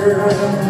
girl.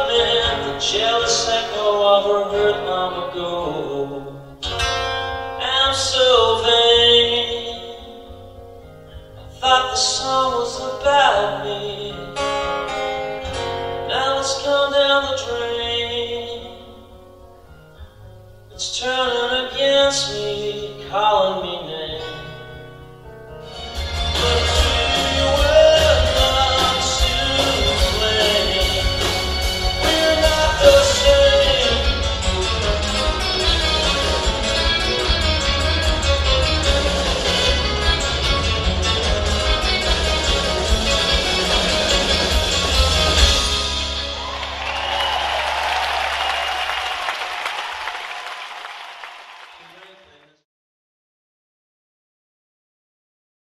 jealous echo of her hurt long ago. I'm so vain. I thought the song was about me.